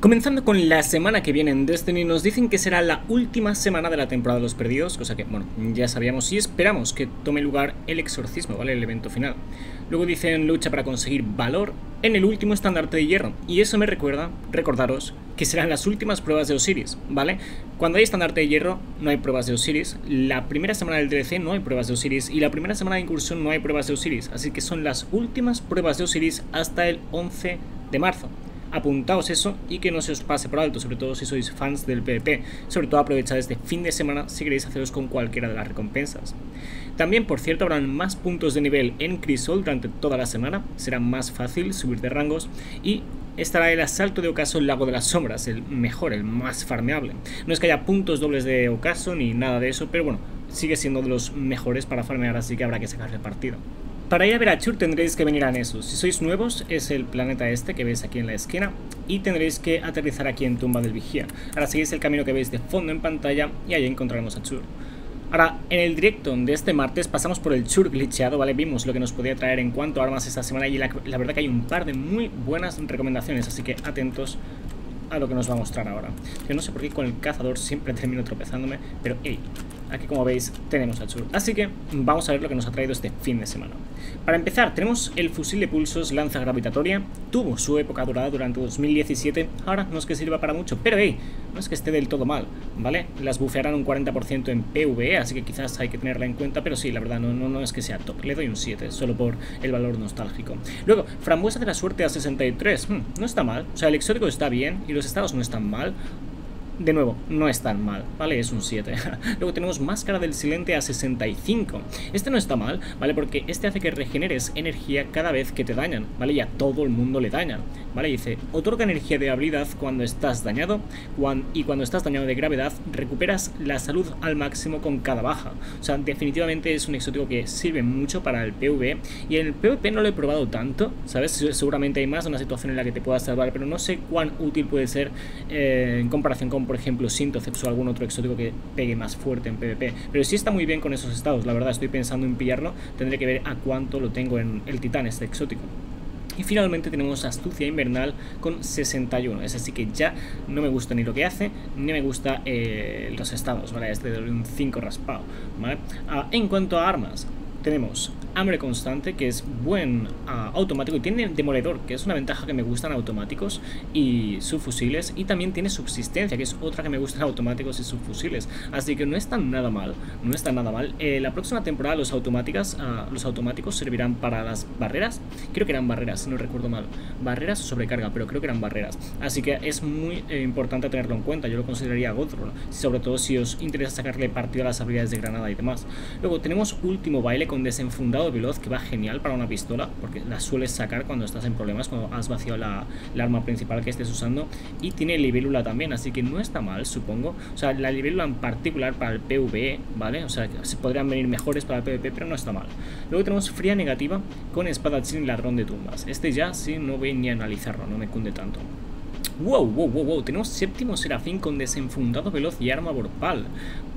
Comenzando con la semana que viene en Destiny, nos dicen que será la última semana de la temporada de los perdidos, cosa que, bueno, ya sabíamos y esperamos que tome lugar el exorcismo, ¿vale? El evento final. Luego dicen lucha para conseguir valor en el último estandarte de hierro, y eso me recuerda, recordaros, que serán las últimas pruebas de Osiris, ¿vale? Cuando hay estandarte de hierro, no hay pruebas de Osiris, la primera semana del DLC no hay pruebas de Osiris, y la primera semana de incursión no hay pruebas de Osiris, así que son las últimas pruebas de Osiris hasta el 11 de marzo apuntaos eso y que no se os pase por alto, sobre todo si sois fans del PvP. Sobre todo aprovechad este fin de semana si queréis haceros con cualquiera de las recompensas. También, por cierto, habrán más puntos de nivel en Crisol durante toda la semana, será más fácil subir de rangos y estará el asalto de ocaso el lago de las sombras, el mejor, el más farmeable. No es que haya puntos dobles de ocaso ni nada de eso, pero bueno, sigue siendo de los mejores para farmear, así que habrá que sacarle partido. Para ir a ver a Chur tendréis que venir a Nessus. Si sois nuevos, es el planeta este que veis aquí en la esquina. Y tendréis que aterrizar aquí en Tumba del Vigía. Ahora seguís el camino que veis de fondo en pantalla y ahí encontraremos a Chur. Ahora, en el directo de este martes pasamos por el Chur glitcheado, ¿vale? Vimos lo que nos podía traer en cuanto a armas esta semana y la, verdad que hay un par de muy buenas recomendaciones, así que atentos a lo que nos va a mostrar ahora. Yo no sé por qué con el cazador siempre termino tropezándome, pero hey, Aquí como veis tenemos a Chur. Así que vamos a ver lo que nos ha traído este fin de semana. Para empezar, tenemos el fusil de pulsos lanza gravitatoria. Tuvo su época dorada durante 2017. Ahora no es que sirva para mucho, pero hey, no es que esté del todo mal, ¿vale? Las bufearán un 40% en PvE, así que quizás hay que tenerla en cuenta, pero sí, la verdad no, no, no es que sea top. Le doy un 7, solo por el valor nostálgico. Luego, frambuesa de la suerte a 63. Hmm, no está mal. O sea, el exótico está bien y los estados no están mal de nuevo, no es tan mal, ¿vale? Es un 7. Luego tenemos Máscara del Silente a 65. Este no está mal, ¿vale? Porque este hace que regeneres energía cada vez que te dañan, ¿vale? Y a todo el mundo le dañan, ¿vale? Dice, otorga energía de habilidad cuando estás dañado y cuando estás dañado de gravedad recuperas la salud al máximo con cada baja. O sea, definitivamente es un exótico que sirve mucho para el PvE y en el PvP no lo he probado tanto, ¿sabes? Seguramente hay más una situación en la que te puedas salvar, pero no sé cuán útil puede ser eh, en comparación con por ejemplo, Sintoceps o algún otro exótico que pegue más fuerte en PvP. Pero sí está muy bien con esos estados, la verdad, estoy pensando en pillarlo. Tendré que ver a cuánto lo tengo en el titán, este exótico. Y finalmente tenemos Astucia Invernal con 61. Es así que ya no me gusta ni lo que hace, ni me gusta eh, los estados, ¿vale? Este de un 5 raspado. Ah, en cuanto a armas, tenemos hambre constante, que es buen ah, automático, y tiene demoledor, que es una ventaja que me gustan automáticos y subfusiles, y también tiene subsistencia, que es otra que me gustan automáticos y subfusiles, así que no está nada mal, no está nada mal. Eh, la próxima temporada los, automáticas, ah, los automáticos servirán para las barreras, creo que eran barreras, si no recuerdo mal, barreras o sobrecarga, pero creo que eran barreras, así que es muy eh, importante tenerlo en cuenta, yo lo consideraría Godroll, sobre todo si os interesa sacarle partido a las habilidades de granada y demás. Luego tenemos último baile con desenfundado veloz que va genial para una pistola, porque la sueles sacar cuando estás en problemas, cuando has vaciado la, arma principal que estés usando. Y tiene libélula también, así que no está mal, supongo. O sea, la libélula en particular para el PvE, ¿vale? O sea, se podrían venir mejores para el PvP, pero no está mal. Luego tenemos fría negativa con espada sin ladrón de tumbas. Este ya sí no voy ni a analizarlo, no me cunde tanto. Wow, wow, wow, wow, tenemos séptimo serafín con desenfundado veloz y arma vorpal,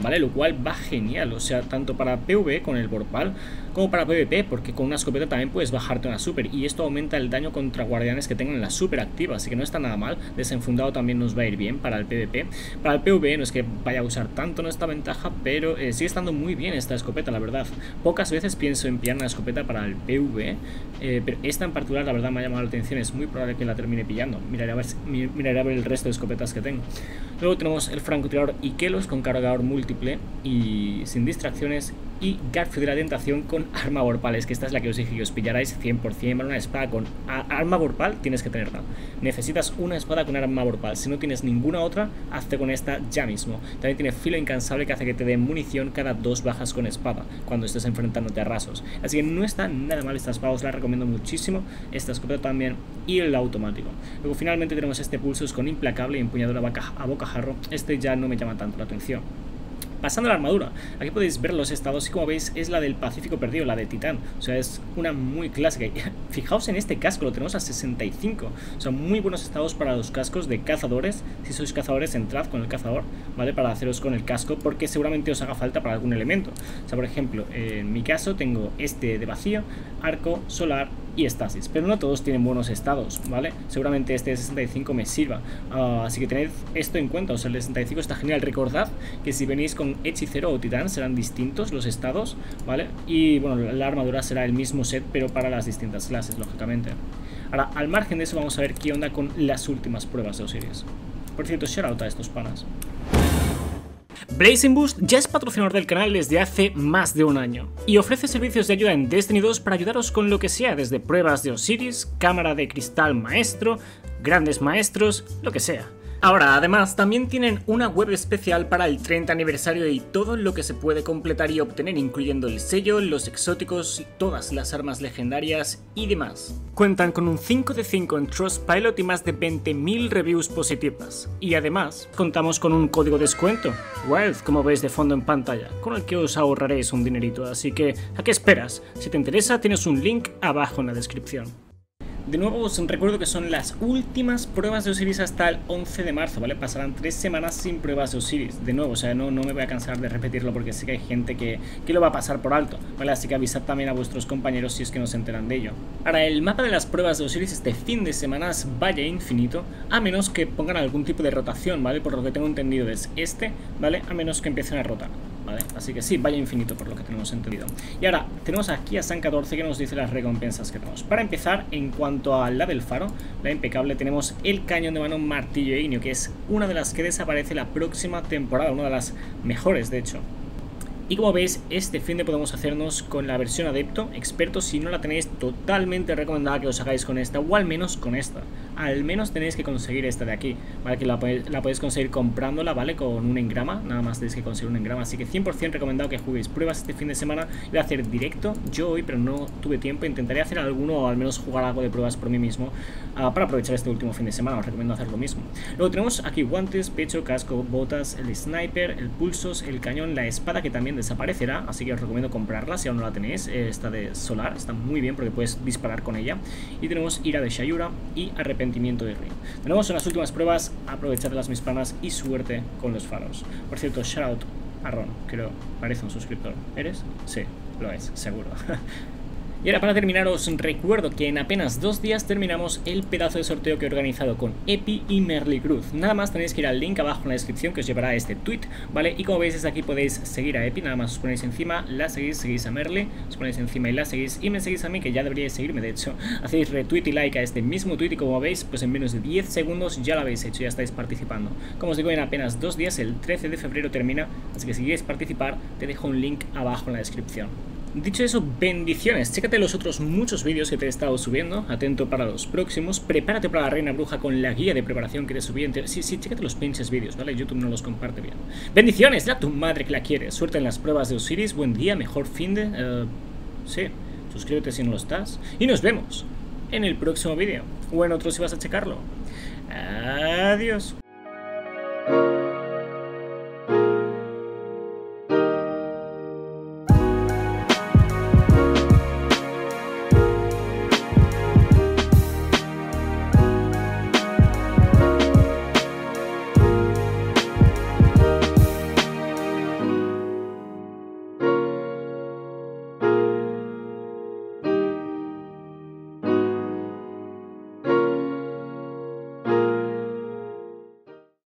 ¿vale? Lo cual va genial, o sea, tanto para PvE con el vorpal como para PvP, porque con una escopeta también puedes bajarte una super, y esto aumenta el daño contra guardianes que tengan la super activa, así que no está nada mal, desenfundado también nos va a ir bien para el PvP. Para el PvE no es que vaya a usar tanto esta ventaja, pero eh, sigue estando muy bien esta escopeta, la verdad. Pocas veces pienso en pillar una escopeta para el PvE, eh, pero esta en particular la verdad me ha llamado la atención, es muy probable que la termine pillando. Miraré a ver miraré a ver el resto de escopetas que tengo. Luego tenemos el francotirador Ikelos con cargador múltiple y sin distracciones y Garfio de la Tentación con arma vorpales, que esta es la que os dije que os pillarais 100%, una espada con arma vorpal tienes que tenerla. Necesitas una espada con arma vorpal, si no tienes ninguna otra, hazte con esta ya mismo. También tiene filo incansable que hace que te dé munición cada dos bajas con espada, cuando estés enfrentándote a rasos. Así que no está nada mal esta espada, os la recomiendo muchísimo, esta escopeta también y el automático. Luego finalmente tenemos este pulsos con implacable y empuñadura a bocajarro, este ya no me llama tanto la atención. Pasando a la armadura, aquí podéis ver los estados y como veis es la del Pacífico Perdido, la de Titán, o sea es una muy clásica. Fijaos en este casco, lo tenemos a 65, son muy buenos estados para los cascos de cazadores, si sois cazadores entrad con el cazador, ¿vale? Para haceros con el casco porque seguramente os haga falta para algún elemento. O sea, por ejemplo, en mi caso tengo este de vacío, arco, solar, y estasis, pero no todos tienen buenos estados, ¿vale? Seguramente este de 65 me sirva, ah, así que tened esto en cuenta, o sea, el 65 está genial, recordad que si venís con hechicero o titán serán distintos los estados, ¿vale? Y bueno, la armadura será el mismo set, pero para las distintas clases, lógicamente. Ahora, al margen de eso vamos a ver qué onda con las últimas pruebas de Osiris. Por cierto, shoutout a estos panas. Blazing Boost ya es patrocinador del canal desde hace más de un año y ofrece servicios de ayuda en Destiny 2 para ayudaros con lo que sea, desde pruebas de Osiris, cámara de cristal maestro, grandes maestros, lo que sea. Ahora, además, también tienen una web especial para el 30 aniversario y todo lo que se puede completar y obtener, incluyendo el sello, los exóticos, todas las armas legendarias y demás. Cuentan con un 5 de 5 en Trustpilot y más de 20.000 reviews positivas. Y además, contamos con un código de descuento, Wealth, como veis de fondo en pantalla, con el que os ahorraréis un dinerito, así que, ¿a qué esperas? Si te interesa, tienes un link abajo en la descripción. De nuevo os recuerdo que son las últimas pruebas de Osiris hasta el 11 de marzo, ¿vale? Pasarán tres semanas sin pruebas de Osiris. De nuevo, o sea, no, no me voy a cansar de repetirlo porque sé que hay gente que, que lo va a pasar por alto, ¿vale? Así que avisad también a vuestros compañeros si es que no se enteran de ello. Ahora, el mapa de las pruebas de Osiris este fin de semana es Infinito, a menos que pongan algún tipo de rotación, ¿vale? Por lo que tengo entendido es este, ¿vale? A menos que empiecen a rotar. Así que sí, vaya infinito por lo que tenemos entendido. Y ahora, tenemos aquí a San 14 que nos dice las recompensas que tenemos. Para empezar, en cuanto a la del faro, la impecable, tenemos el cañón de mano martillo ignio, que es una de las que desaparece la próxima temporada, una de las mejores, de hecho. Y como veis, este fin de podemos hacernos con la versión adepto, experto, si no la tenéis totalmente recomendada que os hagáis con esta, o al menos con esta. Al menos tenéis que conseguir esta de aquí, ¿vale? Que la, podéis conseguir comprándola, ¿vale? Con un engrama, nada más tenéis que conseguir un engrama, así que 100% recomendado que juguéis pruebas este fin de semana. Voy a hacer directo yo hoy, pero no tuve tiempo, intentaré hacer alguno o al menos jugar algo de pruebas por mí mismo uh, para aprovechar este último fin de semana, os recomiendo hacer lo mismo. Luego tenemos aquí guantes, pecho, casco, botas, el sniper, el pulsos, el cañón, la espada que también desaparecerá, así que os recomiendo comprarla si aún no la tenéis, eh, esta de solar, está muy bien porque puedes disparar con ella. Y tenemos ira de Shayura y arrepentimiento de Rin. Tenemos en las últimas pruebas, aprovechad las mis panas y suerte con los faros. Por cierto, shout out a Ron, creo, parece un suscriptor. ¿Eres? Sí, lo es, seguro. Y ahora para terminar os recuerdo que en apenas dos días terminamos el pedazo de sorteo que he organizado con Epi y Merly Cruz. Nada más tenéis que ir al link abajo en la descripción que os llevará a este tweet, ¿vale? Y como veis desde aquí podéis seguir a Epi, nada más os ponéis encima, la seguís, seguís a Merly, os ponéis encima y la seguís y me seguís a mí que ya deberíais seguirme de hecho. Hacéis retweet y like a este mismo tweet y como veis pues en menos de 10 segundos ya lo habéis hecho, ya estáis participando. Como os digo en apenas dos días, el 13 de febrero termina, así que si quieres participar te dejo un link abajo en la descripción. Dicho eso, bendiciones. Chécate los otros muchos vídeos que te he estado subiendo. Atento para los próximos. Prepárate para la Reina Bruja con la guía de preparación que te subí. Sí, sí, chécate los pinches vídeos, ¿vale? YouTube no los comparte bien. Bendiciones, ya tu madre que la quiere. Suerte en las pruebas de Osiris. Buen día, mejor fin de... Uh, sí, suscríbete si no lo estás. Y nos vemos en el próximo vídeo. O en otro si vas a checarlo. Adiós.